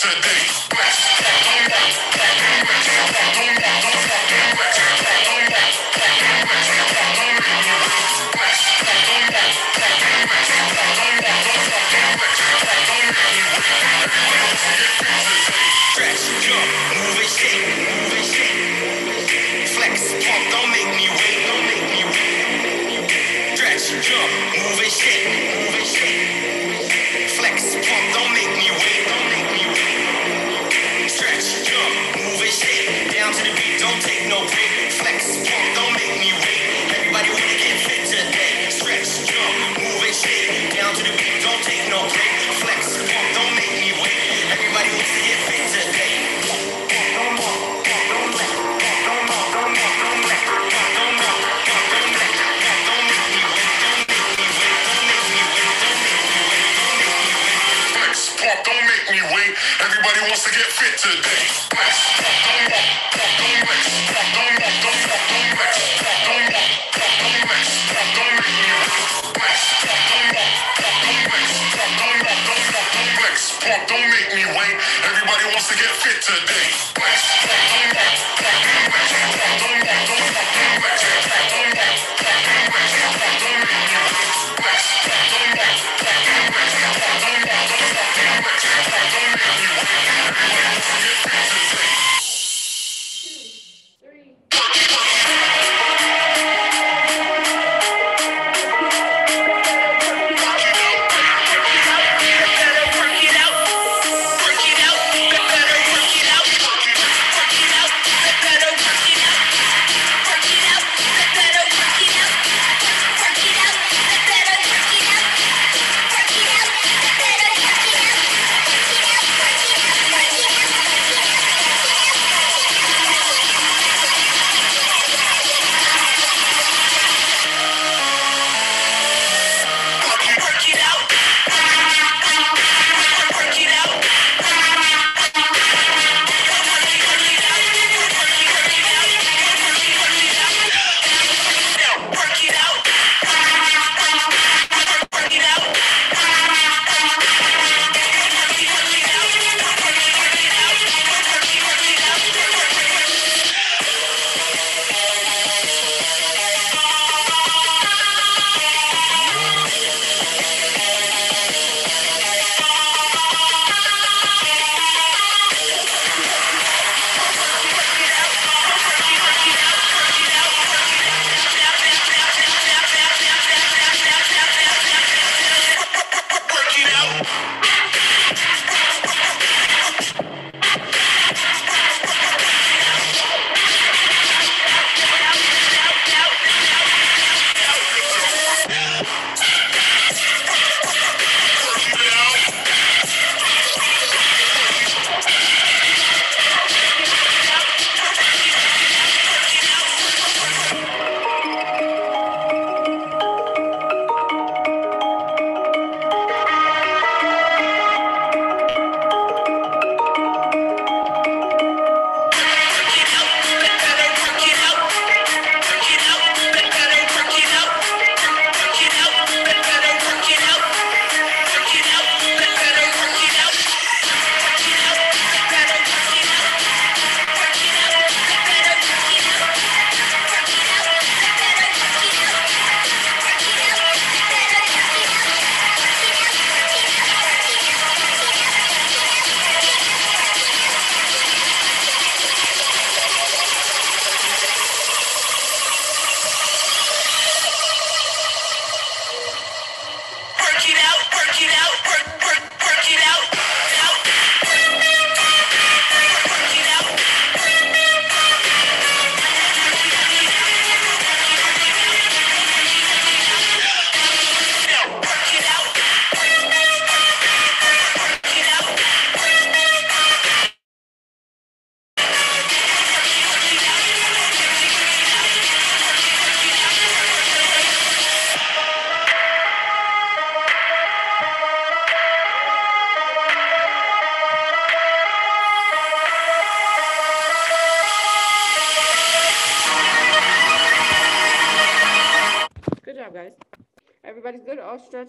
today.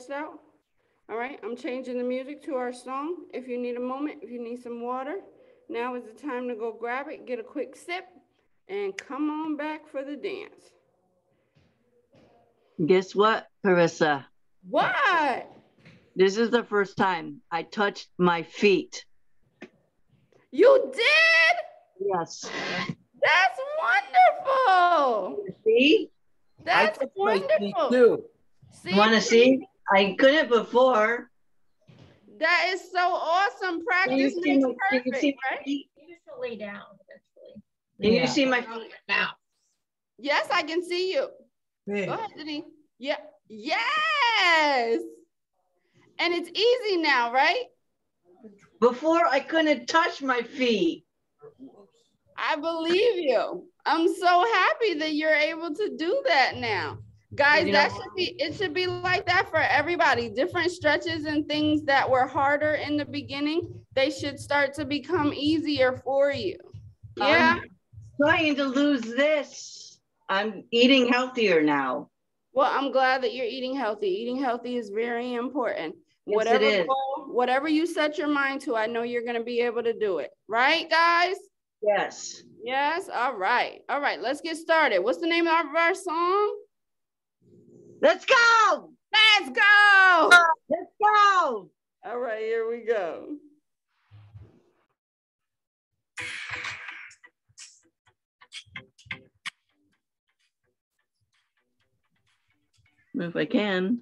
Stretched out? All right, I'm changing the music to our song. If you need a moment, if you need some water, now is the time to go grab it, get a quick sip, and come on back for the dance. Guess what, Carissa? What? This is the first time I touched my feet. You did? Yes. That's wonderful. See? That's touched my feet wonderful. See? Want to see? I couldn't before. That is so awesome. Practice makes my, can you see perfect, right? feet? You just lay down eventually. Can Yeah. you see my feet? Now. Yes, I can see you. Hey, Go ahead, Denise. Yeah. Yes. And it's easy now, right? Before I couldn't touch my feet. I believe you. I'm so happy that you're able to do that now. Guys, You that should be it should be like that for everybody. Different stretches and things that were harder in the beginning, they should start to become easier for you. Yeah. I'm trying to lose this. I'm eating healthier now. Well, I'm glad that you're eating healthy. Eating healthy is very important. Yes, it whatever is. goal, whatever you set your mind to, I know you're gonna be able to do it. Right, guys? Yes. Yes. All right. All right. Let's get started. What's the name of our song? Let's go. Let's go. Let's go. All right. Here we go. If I can.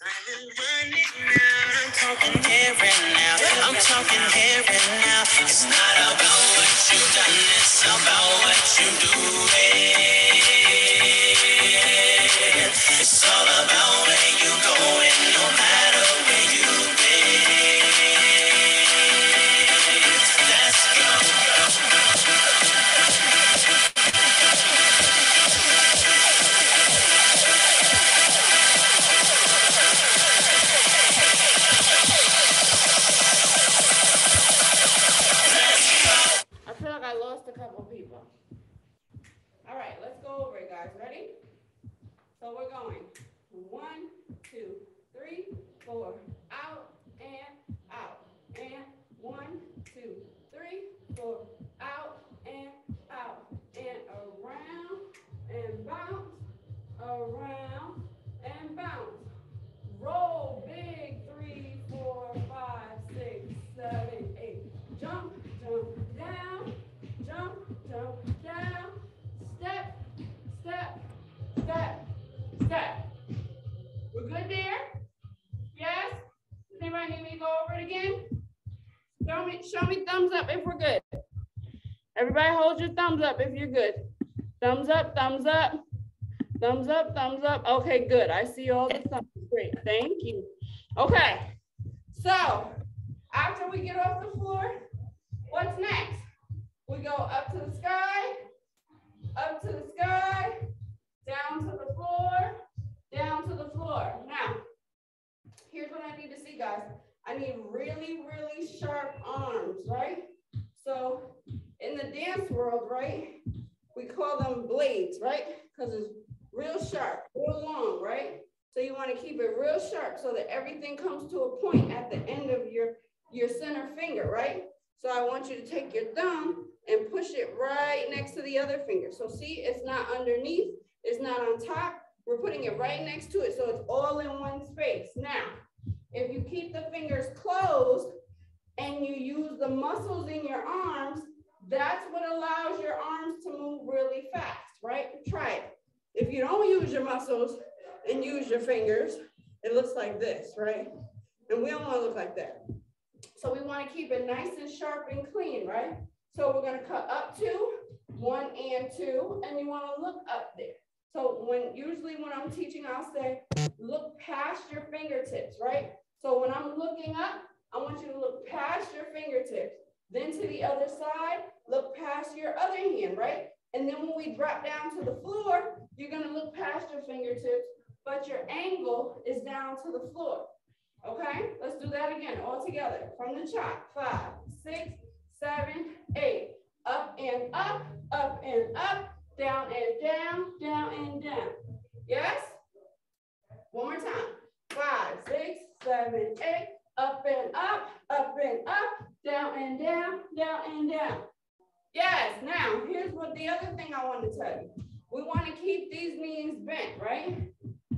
I'm talking here and now. I'm talking here and now. It's not about what you've done, it's about what you do. It's all about where you going, no matter where go. I feel like I lost a couple people. All right. Let's go over it, guys. Ready? So we're going one, two, three, four, out and out, and one, two, three, four, out and out, and around and bounce, around and bounce. Roll big, three, four, five, six, seven, eight. Jump, jump down, jump, jump down. Step, step, step, step. We're good there? Yes? Does anybody need me to go over it again? Show me, show me thumbs up if we're good. Everybody hold your thumbs up if you're good. Thumbs up, thumbs up. Thumbs up, thumbs up. Okay, good. I see all the thumbs. Great, thank you. Okay, so after we get off the floor, what's next? We go up to the sky, up to the sky, down to the floor, down to the floor. Now, here's what I need to see, guys. I need really, really sharp arms, right? So in the dance world, right, we call them blades, right? Because it's real sharp, real long, right? So you want to keep it real sharp so that everything comes to a point at the end of your, your center finger, right? So I want you to take your thumb and push it right next to the other finger. So see, it's not underneath, it's not on top. We're putting it right next to it, so it's all in one space. Now, if you keep the fingers closed and you use the muscles in your arms, that's what allows your arms to move really fast, right? Try it. If you don't use your muscles and use your fingers, it looks like this, right? And we don't want to look like that. So we want to keep it nice and sharp and clean, right? So we're going to cut up two, one and two, and you want to look up there. So when usually when I'm teaching, I'll say, look past your fingertips, right? So when I'm looking up, I want you to look past your fingertips. Then to the other side, look past your other hand, right? And then when we drop down to the floor, you're gonna look past your fingertips, but your angle is down to the floor. Okay, let's do that again, all together, from the chop. Five, six, seven, eight. Up and up, up and up, down and down, down and down. Yes? One more time. Five, six, seven, eight. Up and up, up and up, down and down, down and down. Yes, now here's what the other thing I want to tell you. We want to keep these knees bent, right?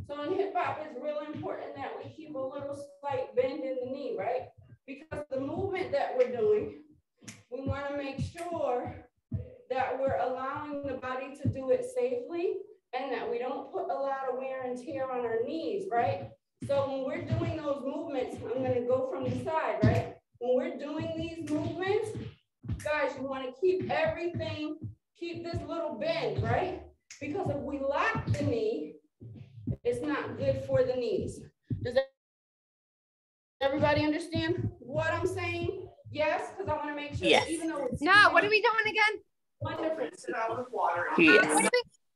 So in hip hop, it's really important that we keep a little slight bend in the knee, right? Because the movement that we're doing, we want to make sure that we're allowing the body to do it safely and that we don't put a lot of wear and tear on our knees, right? So when we're doing those movements, I'm gonna go from the side, right? When we're doing these movements, guys, you wanna keep everything, keep this little bend, right? Because if we lock the knee, it's not good for the knees. Does everybody understand what I'm saying? Yes, because I wanna make sure, Yes. even though it's. No, what are we doing again? One difference. Yes. What are we,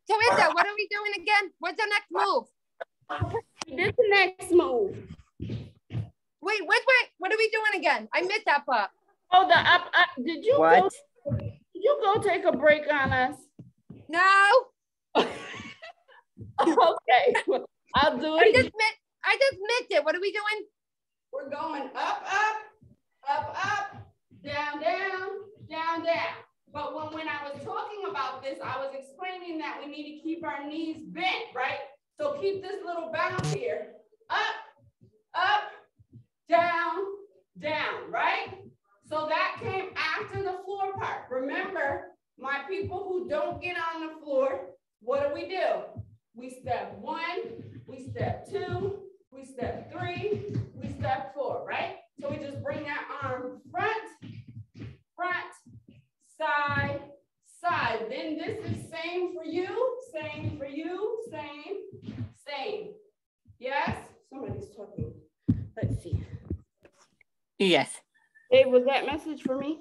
Teresa, what are we doing again? What's the next move? This the next move. Wait, wait, wait, what are we doing again? I missed that part. Oh, the up, up, did you go, What? did you go take a break on us? No, Okay, I'll do it. I it. just again. missed, I just missed it. What are we doing? We're going up, up, up, up, down, down, down, down. But when, when I was talking about this, I was explaining that we need to keep our knees bent, right? So keep this little bounce here. Up, up, down, down, right? So that came after the floor part. Remember, my people who don't get on the floor, what do we do? We step one, we step two, we step three, we step four, right? So we just bring that arm front, front, side, side. Then this is same for you, same for you, same, same. Yes? Somebody's talking. Let's see. Yes. Hey, was that message for me?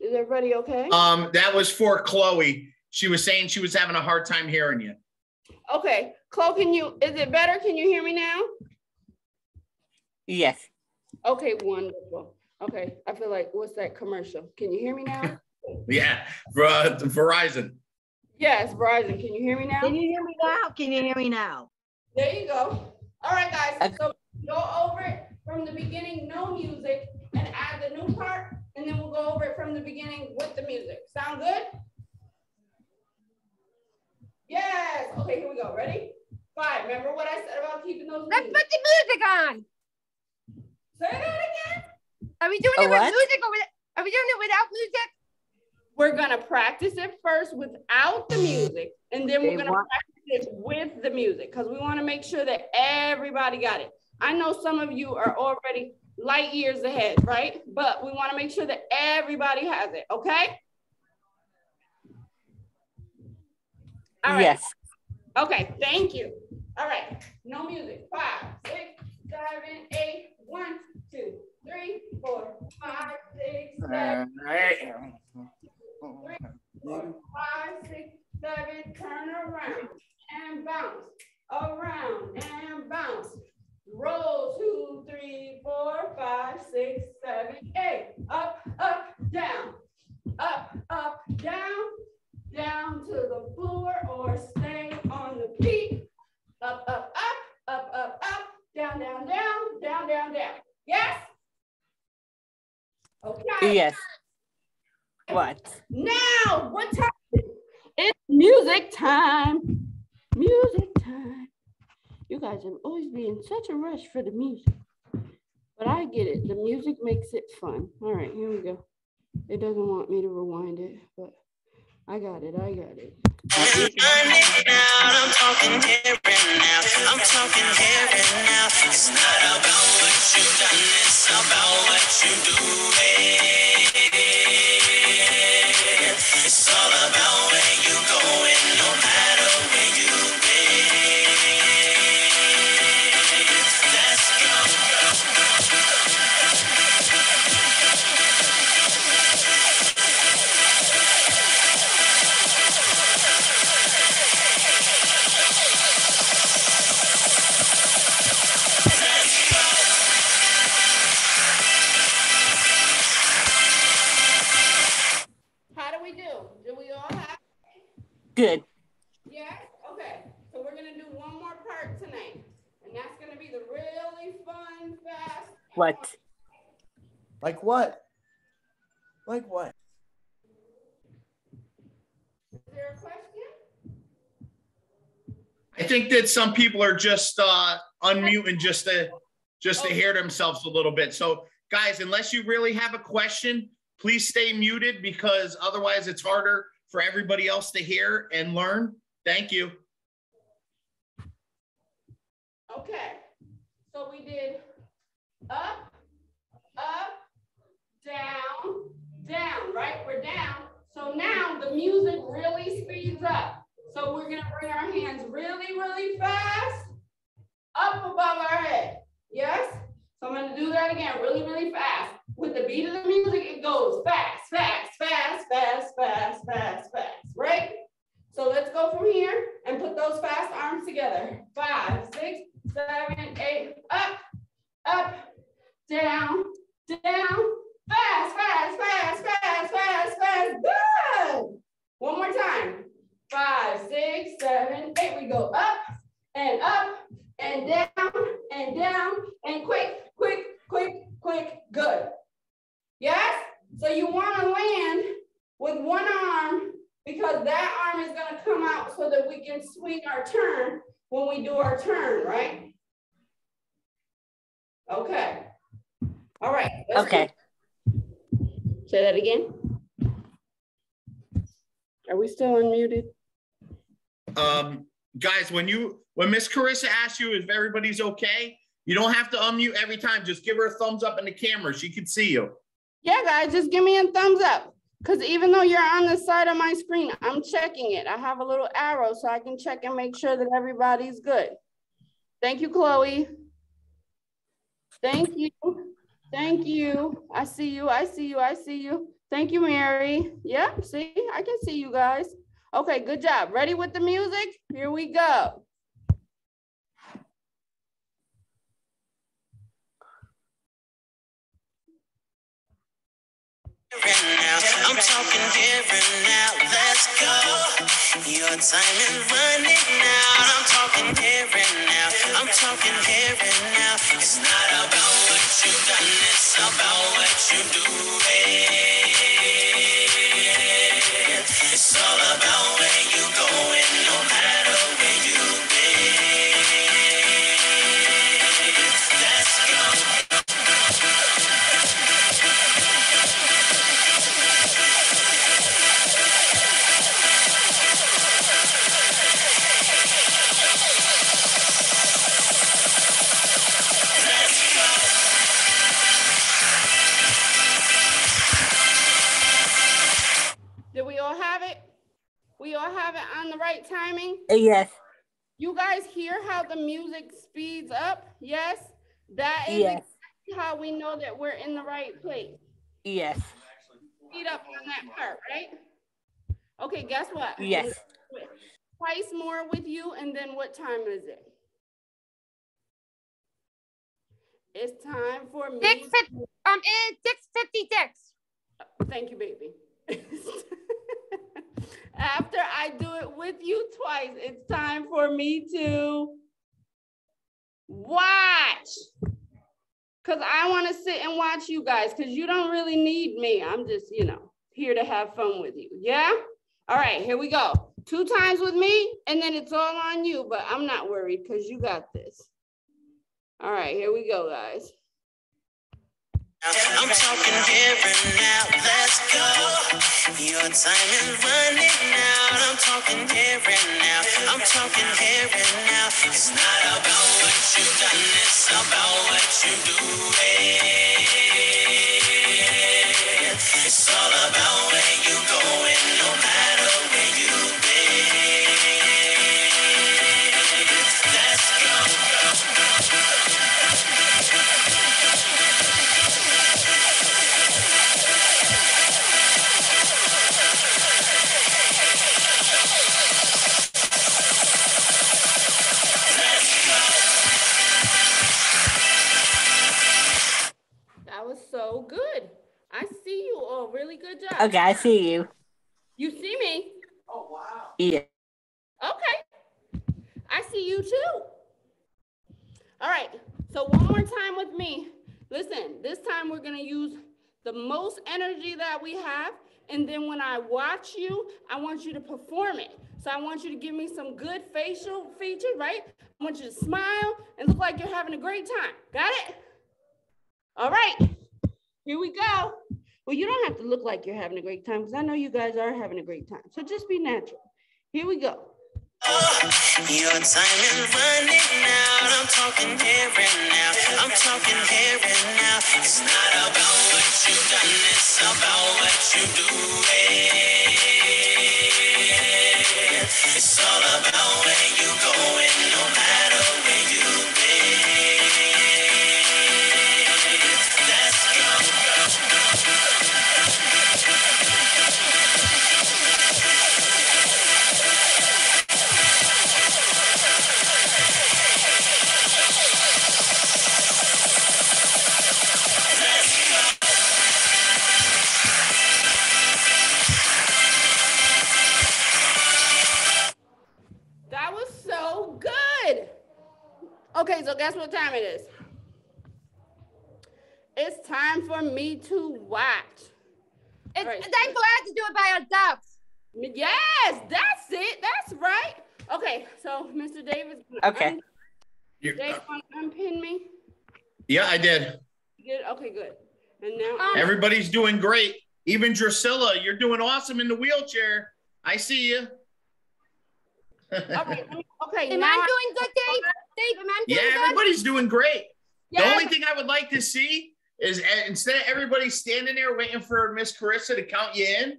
Is everybody okay? Um, that was for Chloe. She was saying she was having a hard time hearing you. Okay, Chloe, can you, is it better? Can you hear me now? Yes. Okay, wonderful. Okay, I feel like, what's that commercial? Can you hear me now? Yeah, Ver- Verizon. Yes, Verizon, can you hear me now? Can you hear me now? Can you hear me now? There you go. All right, guys, Okay. so go over it from the beginning, no music, and add the new part, and then we'll go over it from the beginning with the music. Sound good? Yes, okay, here we go. Ready? Five, remember what I said about keeping those Let's knees? put the music on. Say that again. Are we doing A it with music or with, are we doing it without music? We're gonna practice it first without the music, and then we're gonna want- practice it with the music, because we wanna make sure that everybody got it. I know some of you are already light years ahead, right? But we wanna make sure that everybody has it, okay? All right. Yes. Okay, thank you. All right, no music. Five, six, seven, eight, one, two, three, four, five, six, seven, four, five, six, seven, turn around and bounce, around and bounce. Roll two, three, four, five, six, seven, eight. Up, up, down, up, up, down, down to the floor or stay on the. Up, up, up, up, up, up, down, down, down, down, down, down. Yes? Okay. Yes. What? Now, what time? It's music time. Music time. You guys have always being such a rush for the music. But I get it. The music makes it fun. All right, here we go. It doesn't want me to rewind it, but I got it. I got it. Like what? Like what? Is there a question? I think that some people are just uh unmuting just to just to hear themselves a little bit. So guys, unless you really have a question, please stay muted because otherwise it's harder for everybody else to hear and learn. Thank you. Okay, so we did up, up, down, down, right? We're down. So now the music really speeds up. So we're gonna bring our hands really, really fast up above our head. Yes? So I'm gonna do that again, really, really fast. With the beat of the music, it goes fast, fast, fast, fast, fast, fast, fast, right? So let's go from here and put those fast arms together. Five, six, seven, eight, up, up, down, down, fast, fast, fast, fast, fast, fast, good. One more time. Five, six, seven, eight. We go up and up and down and down and quick, quick, quick, quick, good. Yes? So you want to land with one arm because that arm is going to come out so that we can swing our turn when we do our turn, right? Okay. All right. Okay. Say that again. Are we still unmuted? Um, guys, when you when Miss Carissa asks you if everybody's okay, you don't have to unmute every time. Just give her a thumbs up in the camera. She can see you. Yeah, guys, just give me a thumbs up. Because even though you're on the side of my screen, I'm checking it. I have a little arrow so I can check and make sure that everybody's good. Thank you, Chloe. Thank you. Thank you. I see you. I see you. I see you. Thank you, Mary. Yeah, see, I can see you guys. Okay, good job. Ready with the music? Here we go. I'm talking different now. Let's go. Your time is running out. I'm talking different now. I'm talking different now. It's not about what you've done, it's about what you do. It's We all have it on the right timing? Yes. You guys hear how the music speeds up? Yes? That is Yes. exactly how we know that we're in the right place. Yes. Speed up on that part, right? Okay, guess what? Yes. Twice more with you, and then what time is it? It's time for me. Six fifty. Um, it's six fifty-six. Thank you, baby. After I do it with you twice, it's time for me to watch. Because I want to sit and watch you guys because you don't really need me. I'm just, you know, here to have fun with you. Yeah? All right, here we go. Two times with me, and then it's all on you, but I'm not worried because you got this. All right, here we go, guys. I'm talking different now. Let's go. Your time is running out. I'm talking different now. I'm talking different now. It's not about what you've done, it's about what you do. It's all about where you're going, no matter Okay, I see you. You see me? Oh, wow. Yeah. Okay. I see you too. All right, so one more time with me. Listen, this time we're gonna use the most energy that we have, and then when I watch you, I want you to perform it. So I want you to give me some good facial features, right? I want you to smile and look like you're having a great time. Got it? All right, here we go. Well, you don't have to look like you're having a great time because I know you guys are having a great time. So just be natural. Here we go. Oh, Your time is running out. I'm talking here and now. I'm talking here and now. It's not about what you've done, it's about what you do. It's all about where you going, Okay, so guess what time it is? It's time for me to watch. It's, Right. I'm to do it by ourselves. Yes, that's it. That's right. Okay, so Mr. Davis. Okay. You're- Dave, want to unpin me? Yeah, I did. Good. Okay, good. And now. Um, Everybody's doing great. Even Drusilla, you're doing awesome in the wheelchair. I see you. okay, okay. Am now I doing good, Dave? Dave, am I doing yeah, everybody's doing great. The only thing I would like to see is uh, instead of everybody standing there waiting for Miss Carissa to count you in,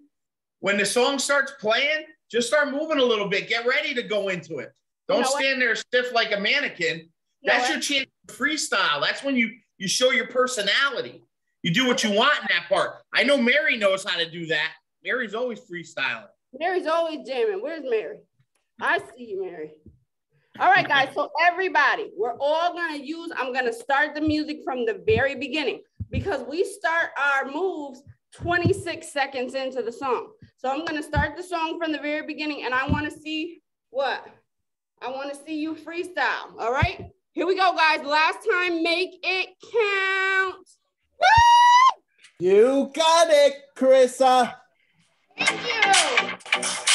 when the song starts playing, just start moving a little bit. Get ready to go into it. Don't You know what? stand there stiff like a mannequin. You That's what? your chance to freestyle. That's when you you show your personality. You do what you want in that part. I know Mary knows how to do that. Mary's always freestyling. Mary's always jamming. Where's Mary? I see you, Mary. All right, guys. So everybody, we're all gonna use. I'm gonna start the music from the very beginning because we start our moves 26 seconds into the song. So I'm gonna start the song from the very beginning, and I want to see what I want to see you freestyle. All right, here we go, guys. Last time, make it count. Woo! You got it, Carissa. Thank you.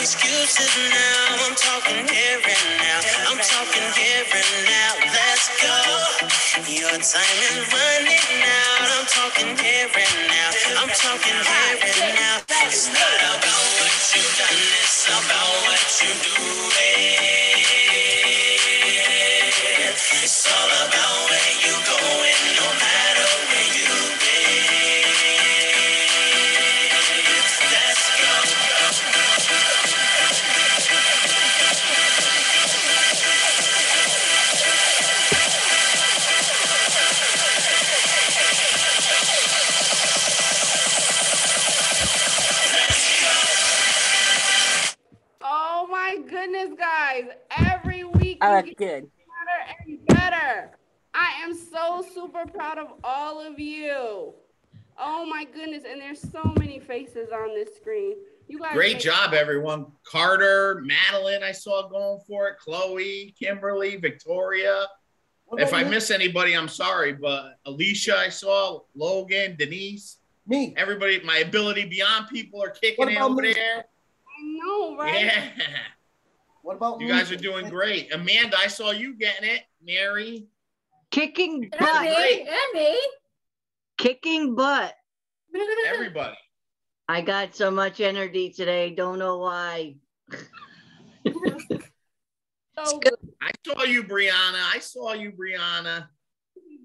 Excuses now. I'm talking here and now. I'm talking here and now. Let's go. Your time is running out. I'm talking here and now. I'm talking here and now. It's not about what you've done, it's about what you do. Proud of all of you. Oh my goodness. And there's so many faces on this screen. You guys Great make- job, everyone. Carter, Madeline, I saw going for it. Chloe, Kimberly, Victoria. If I me? miss anybody, I'm sorry. But Alicia, I saw Logan, Denise, me, everybody, my ability beyond people are kicking in over me? there. I know, right? Yeah. what about You me? guys are doing great. Amanda, I saw you getting it. Mary. Kicking butt. me, and me. Kicking butt. Everybody. I got so much energy today. Don't know why. So good. I saw you, Brianna. I saw you, Brianna.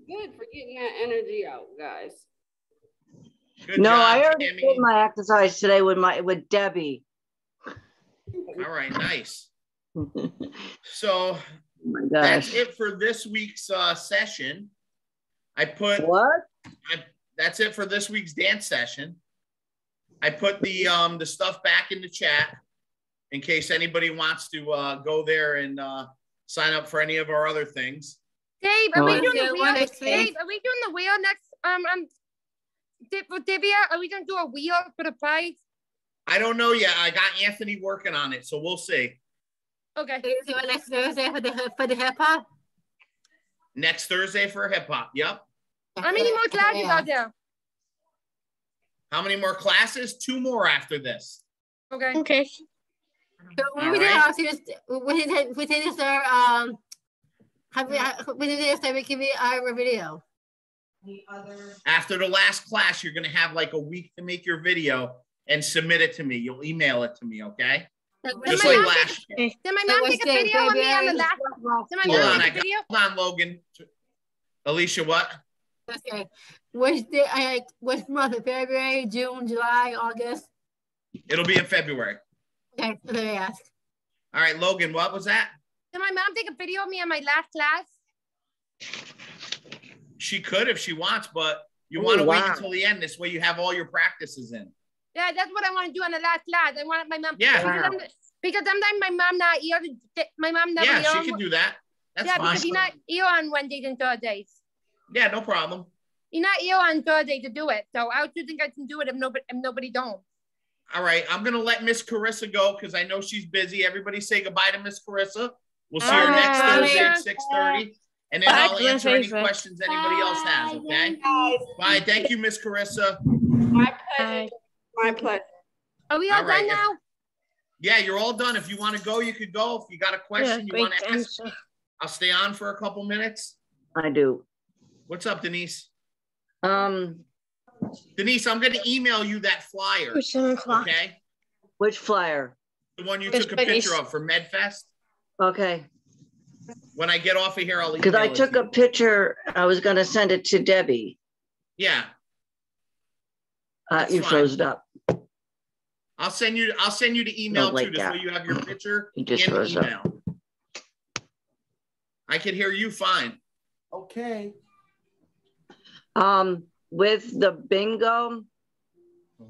good for getting that energy out, guys. Good no, job, I already Tammy. did my exercise today with my with Debbie. All right, nice. oh So my that's it for this week's uh, session. I put What? that's it for this week's dance session. I put the um the stuff back in the chat in case anybody wants to uh, go there and uh, sign up for any of our other things. Dave, are we Oh. doing the wheel? next Dave, are we doing the wheel next? Um, um, for Divya, are we gonna do a wheel for the prize? I don't know yet. I got Anthony working on it, so we'll see. Okay. Is it next Thursday for the for the hip hop? Next Thursday for hip hop. Yep. How many more classes are there? How many more classes? Two more after this. Okay. Okay. So All we did right. ask you this, within the- within this uh, um have we uh, within this time we can be our video. After the last class, you're gonna have like a week to make your video and submit it to me. You'll email it to me, okay? Like, Just like last year. Did my mom take a video of me on the February? last? Did my Hold mom on, I take a got, video? hold on, Logan. Alicia, what? Okay. Which day, uh, which month? February, June, July, August? It'll be in February. Okay, let me ask. All right, Logan, what was that? Did my mom take a video of me on my last class? She could if she wants, but you Oh, want to wait until the end. This way you have all your practices in. Yeah, that's what I want to do on the last class. I want my mom. Yeah. Because, I'm- because sometimes my mom not here. My mom never Yeah, she on- can do that. That's yeah, fine. because he's not here on Wednesdays and Thursdays. Yeah, no problem. He's not here on Thursday to do it. So I do think I can do it if nobody if nobody don't. All right, I'm gonna let Miss Carissa go because I know she's busy. Everybody say goodbye to Miss Carissa. We'll see her next Thursday at six thirty, and then Bye, I'll answer any questions anybody else has. Okay. Bye. Thank you, Miss Carissa. My pleasure. Bye. My pleasure. Are we all, All right, done if- now? Yeah, you're all done. If you want to go, you could go. If you got a Yeah, question you want to ask, answer. I'll stay on for a couple minutes. I do. What's up, Denise? Um, Denise, I'm gonna email you that flyer. It's seven o'clock. Okay, which flyer? the one you Yes, took a picture of for MedFest. Okay, When I get off of here, I'll email because I took to a picture. I was gonna send it to Debbie. Yeah, Uh, you fine. froze it up. I'll send you. I'll send you the email like too. This that. way you have your picture You just and the froze up. I can hear you fine. Okay. Um, with the bingo,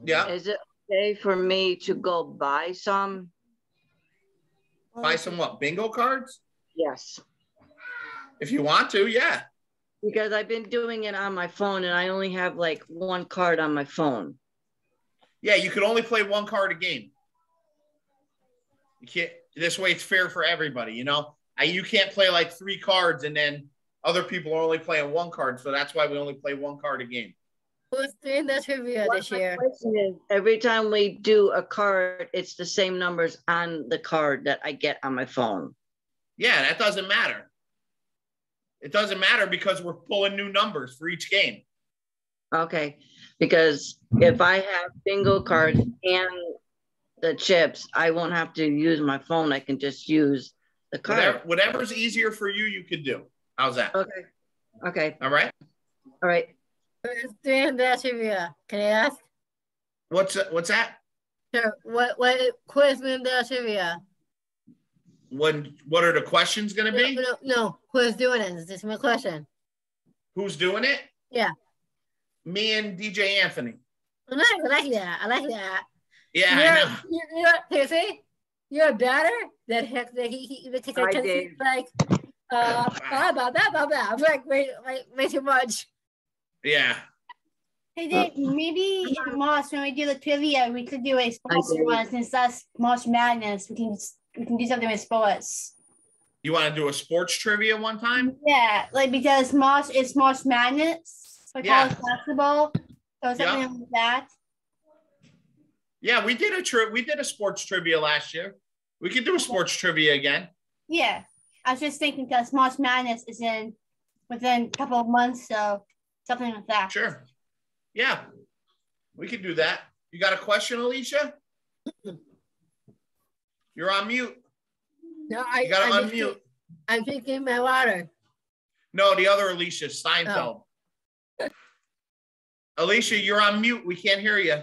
Yeah, is it okay for me to go buy some? buy some what? Bingo cards? Yes, If you want to, yeah. Because I've been doing it on my phone and I only have like one card on my phone. Yeah, you could only play one card a game. You can't. This way, it's fair for everybody. You know, I, you can't play like three cards and then other people are only playing one card. So that's why we only play one card a game. Who's doing the trivia this year? is, Every time we do a card, it's the same numbers on the card that I get on my phone. Yeah, that doesn't matter. It doesn't matter because we're pulling new numbers for each game. Okay, because if I have bingo cards and the chips, I won't have to use my phone. I can just use the Whatever, card. whatever's easier for you, you could do. How's that? Okay, okay, All right. all right. Who's doing the trivia? Can I ask? What's what's that? Sure. What what quiz doing the trivia? When what are the questions going to be? no, no. Who's doing it? Is this is my question? Who's doing it? Yeah. Me and DJ Anthony. I like, I like that. I like that. Yeah, you're, I know. You're, you're, seriously? You're better than heck. That he, he, he, I he, did. like, uh, blah, blah, blah, blah, blah. I'm like, way, way, way too much. Yeah. Hey, Dave, maybe Moss, when we do the trivia, we could do a sports did. one since that's March Madness. We can we can do something with sports. You want to do a sports trivia one time? Yeah, like because March is March Madness for Yeah. college basketball, so something Yeah. like that. Yeah, we did a tri- we did a sports trivia last year. We could do a sports trivia again. Yeah, I was just thinking because March Madness is in within a couple of months, so something like that. Sure. Yeah. We could do that. You got a question, Alicia? You're on mute. No, I, You gotta I'm, unmute. I'm drinking my water. No, the other Alicia, Steinfeld. Oh. Alicia, you're on mute. We can't hear you.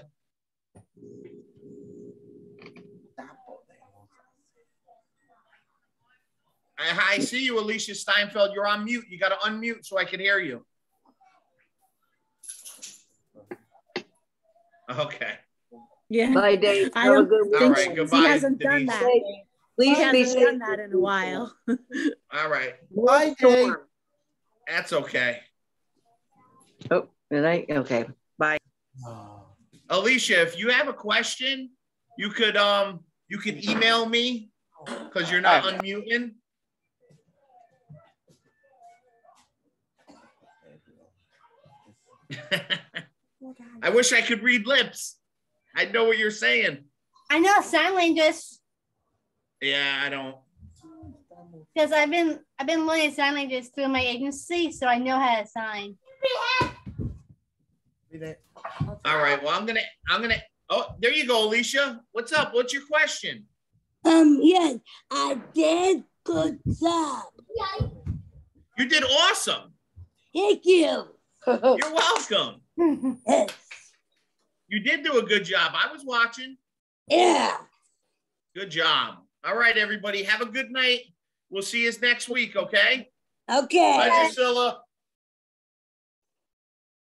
I, I see you, Alicia Steinfeld. You're on mute. You got to unmute so I can hear you. Okay. Yeah. Bye, Dave. I Have a don't good All think right, she- goodbye, he hasn't done Denise. that. Please he hasn't done that in a while. All right. Bye, Dave. That's okay. Oh, did I? Okay. Bye. Alicia, if you have a question, you could um you could email me because you're not unmuting. I wish I could read lips. I know what you're saying. I know sign language. Yeah, I don't. because I've been I've been learning sign language through my agency, so I know how to sign. All right. Well, I'm gonna I'm gonna. Oh, there you go, Alicia. What's up? What's your question? Um, yes, I did good job. You did awesome. Thank you. You're welcome. You did do a good job. I was watching. Yeah. Good job. All right, everybody. Have a good night. We'll see you next week, okay? Okay. Bye, Priscilla.